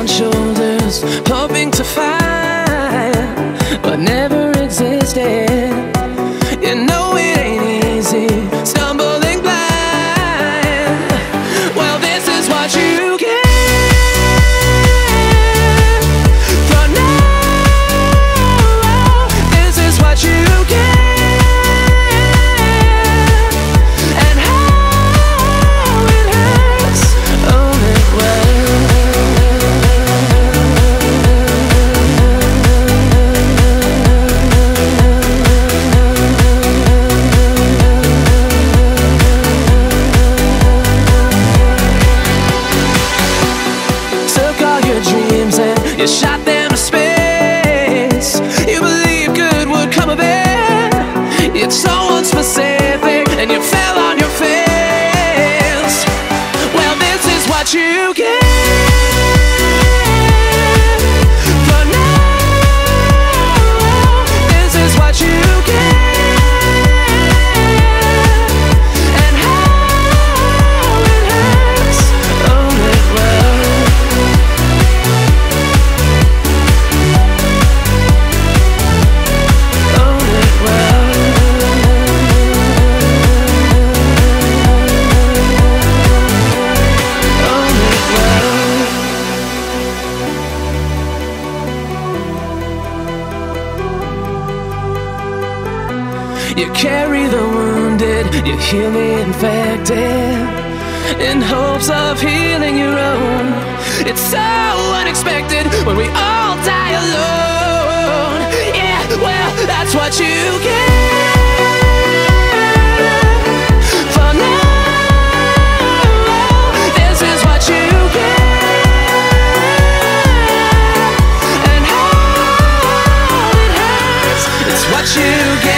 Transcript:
on shoulders, hoping to find what never existed. shot them to space. You believe good would come of it. It's so unspecific And you fell on your face. Well, this is what you You carry the wounded, you heal the infected, in hopes of healing your own. It's so unexpected when we all die alone. Yeah, well, that's what you get. what you get.